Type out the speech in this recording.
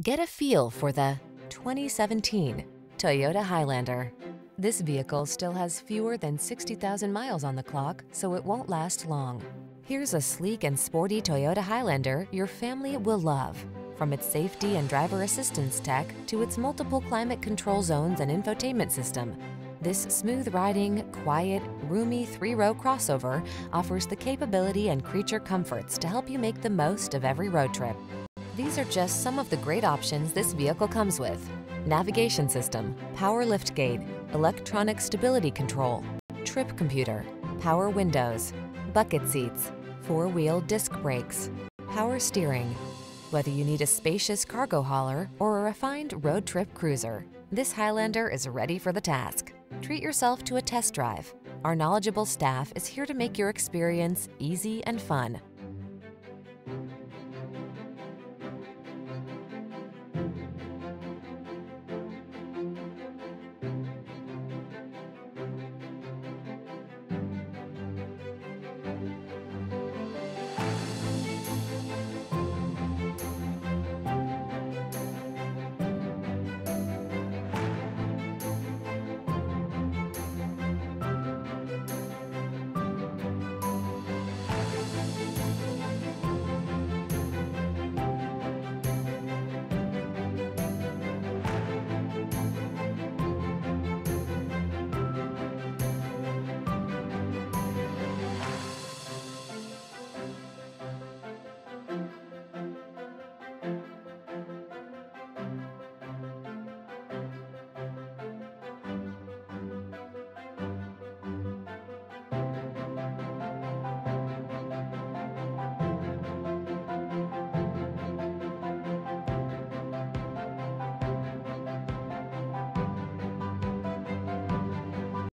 Get a feel for the 2017 Toyota Highlander. This vehicle still has fewer than 60,000 miles on the clock, so it won't last long. Here's a sleek and sporty Toyota Highlander your family will love. From its safety and driver assistance tech to its multiple climate control zones and infotainment system, this smooth-riding, quiet, roomy three-row crossover offers the capability and creature comforts to help you make the most of every road trip. These are just some of the great options this vehicle comes with. Navigation system, power liftgate, electronic stability control, trip computer, power windows, bucket seats, four-wheel disc brakes, power steering. Whether you need a spacious cargo hauler or a refined road trip cruiser, this Highlander is ready for the task. Treat yourself to a test drive. Our knowledgeable staff is here to make your experience easy and fun.